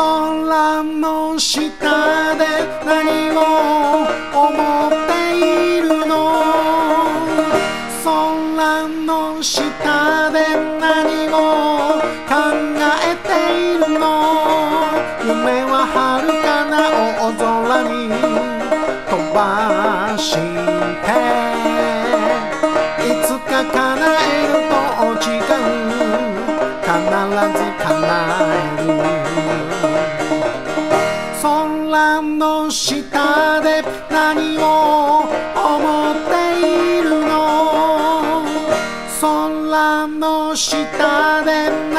空の下で何を思っているの？空の下で何を考えているの？夢は遥かな大空に飛ばしていつか叶えると誓う。必ず叶え空の下で何を思っているの？空の下で